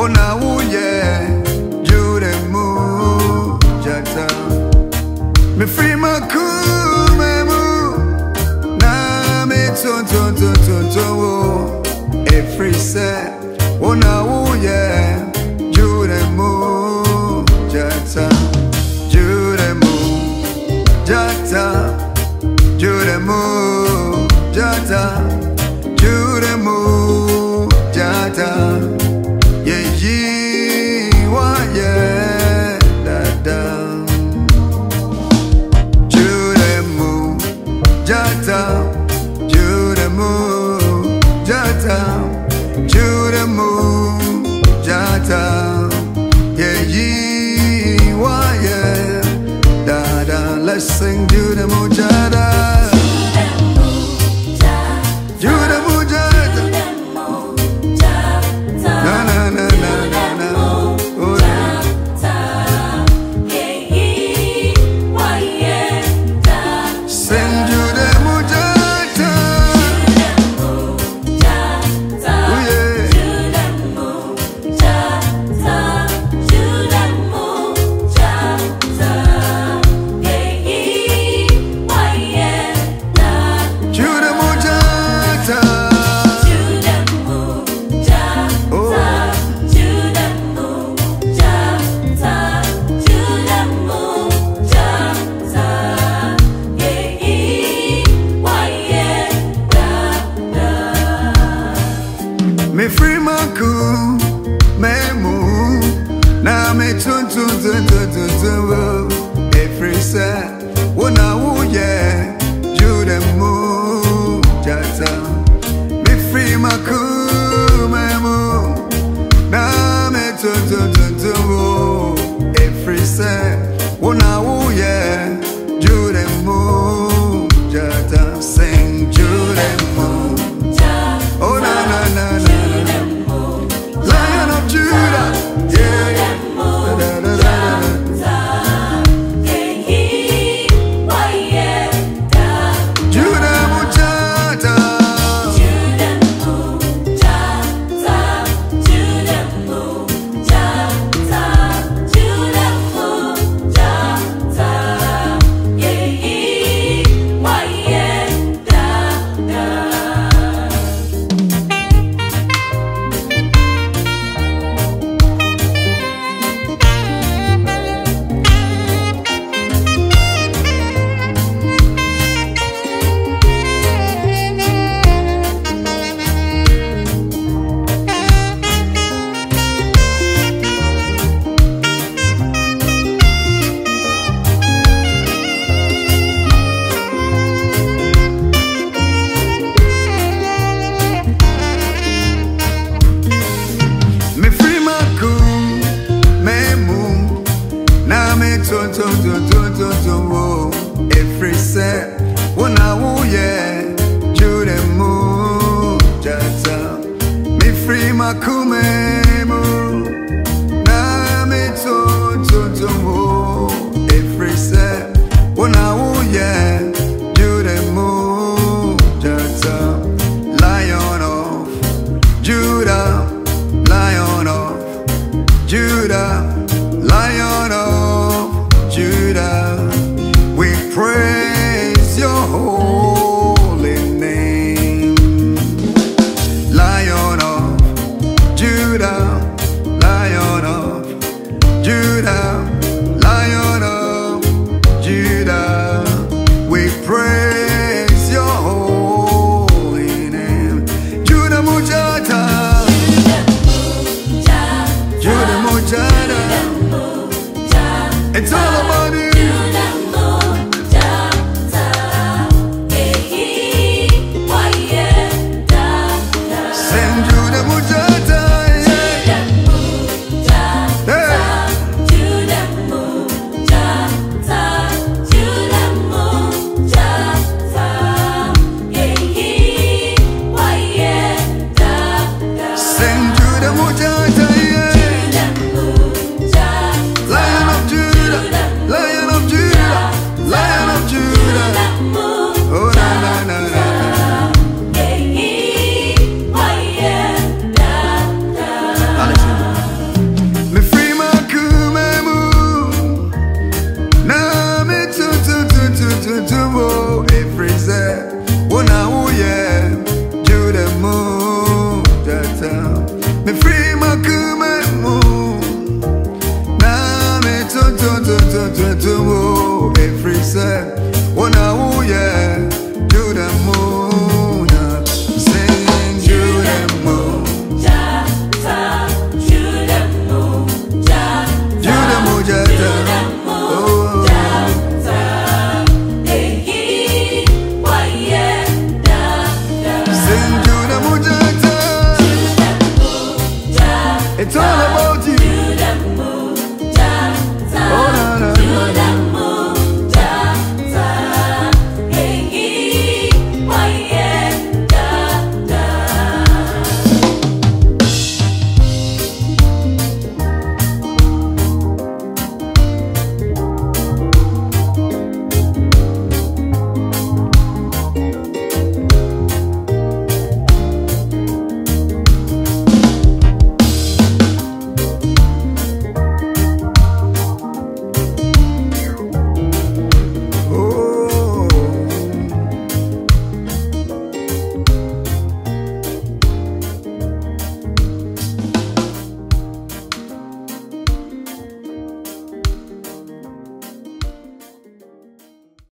wona wuye jure mu jata me free makume mu. Na me ton ton ton ton ton wo. Every set. Wona wuye jure mu jata jure mu jata jure mu jata blessing due to Mujahada memu na me tun tun tun tun tun tun oh. every set when I will yeah. You the moon. Oh. turn, turn, turn, turn, turn, turn, whoa. Every set, one hour, yeah. Jude and Moon, Jata. Me free, my kume. It's all about